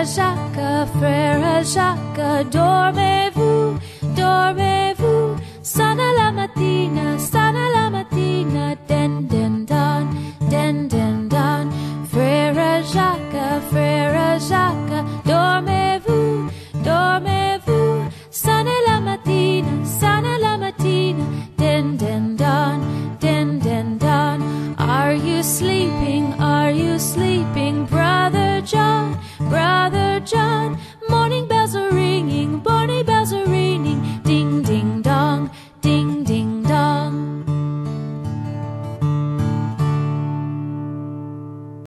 Frère Jacques, Frère Jacques, dormez-vous, dormez-vous, sana la matina, sana la matina, den den dan, den den dan, Frère Jacques, Frère Jacques, dormez-vous, dormez-vous, sana la matina, sana la matina, den den dan, den den dan, are you sleeping, are you sleeping, John.